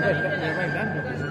やばいぜ。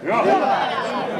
漂亮